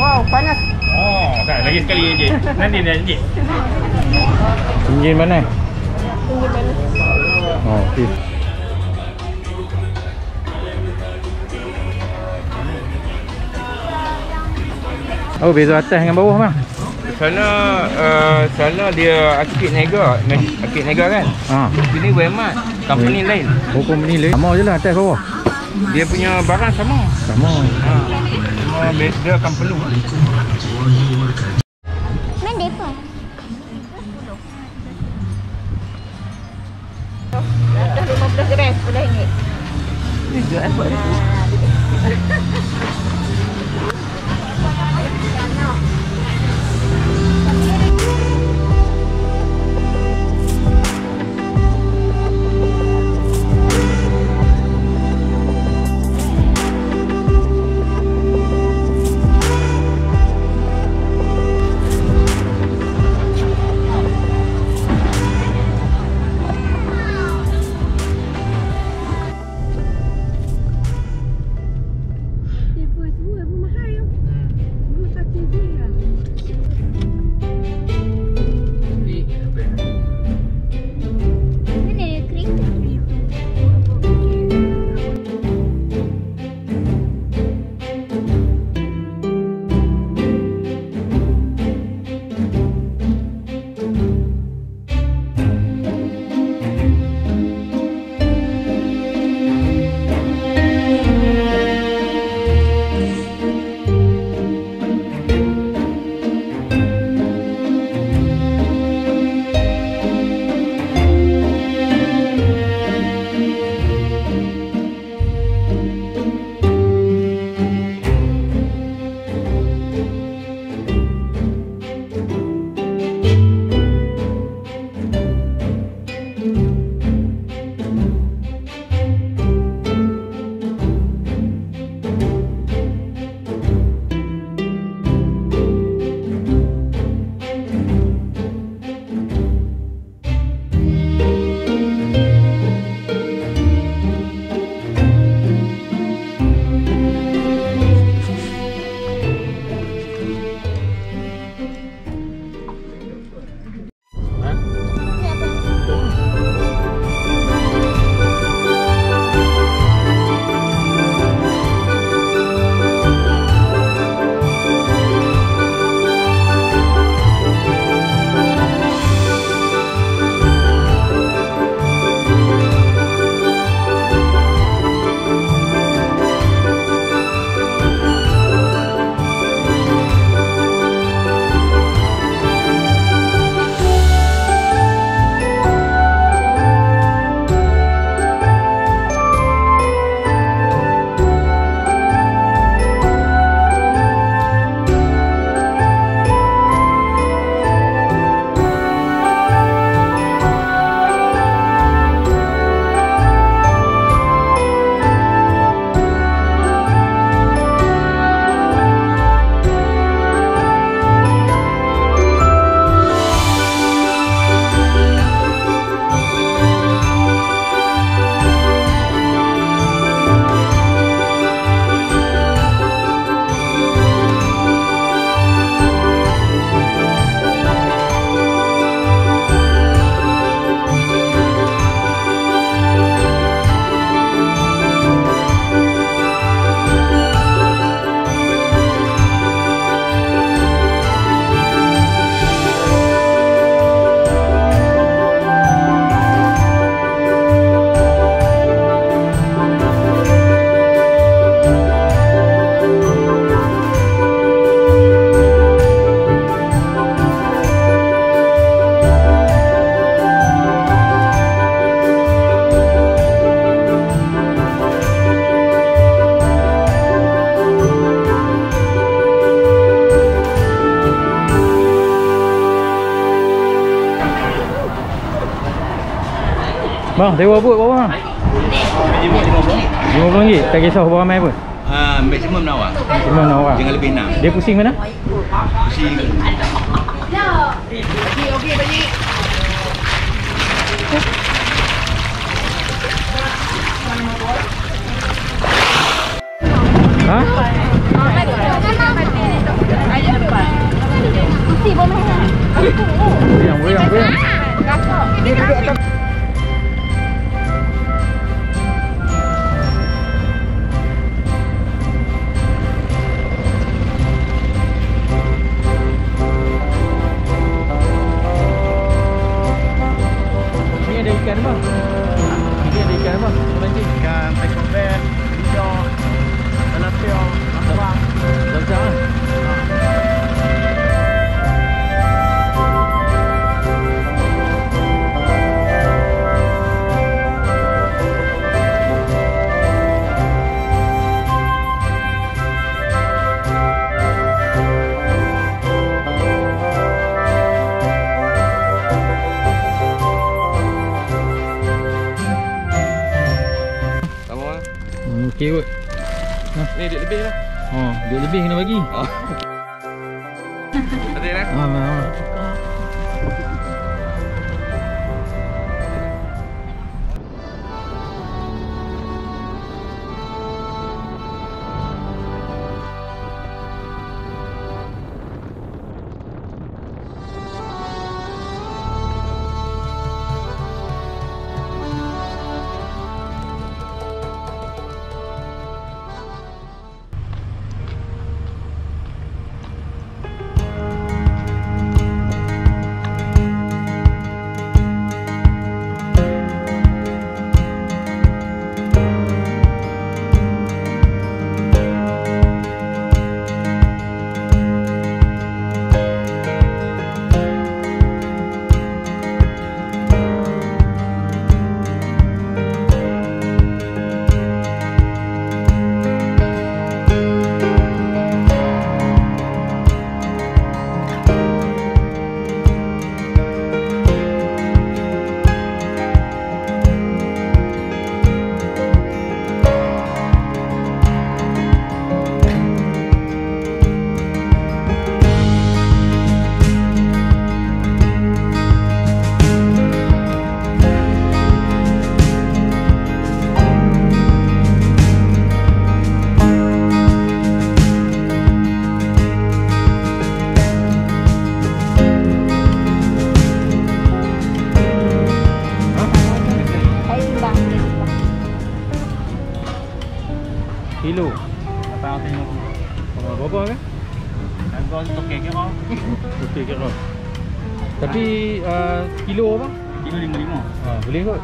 Wow, panas. Oh, kan lagi sekali je. Nanti dia je. Enjin mana? Oh, okey. Oh, beza atas dengan bawah bang. Sana uh, sana dia akid nega, akid nega kan. Ha. Sini Wemat, company lain. Oh, company lain. Sama je lah atas bawah. Dia punya barang sama. Sama. Ha. Cuma beza company. Main depa Dah 15 gram, sudah ringgit. Depa semua pun Bang, sewa boat berapa bang? RM50 Tak kisah berapa ramai pun Ah, maksimum enam orang. Cuma nak orang Jangan lebih enam. Dia pusing mana? Pusing. cà mạch bè đi cho lắp theo lắp ba được chưa? Okey kot. Ni duit lebih lah. Oh, duit lebih kena bagi. Oh. Ada lah. Ha, ha, ha. Aku untuk kek kira. Okey kira. Tapi uh, kilo apa? Kilo lima lima. Ha, boleh kot.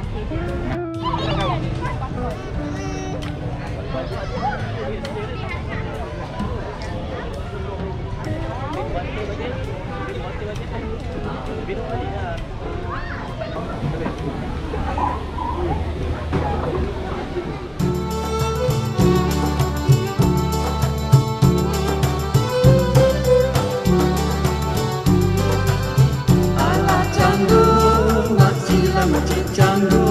Ala Jungle.